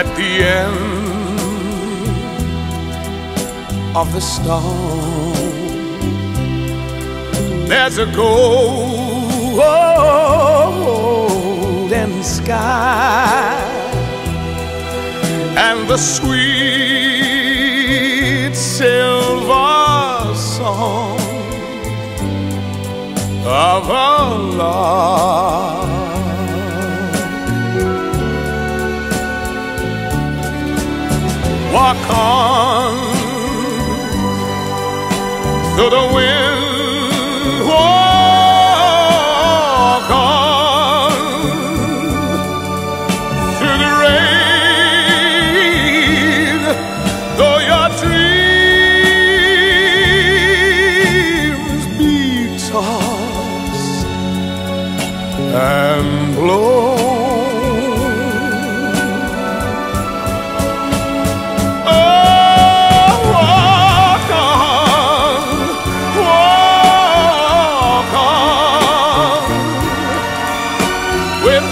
At the end of the storm, there's a golden sky and the sweet silver song of a lark. On through the wind. Walk on through the rain. Though your dreams be tossed and blown. With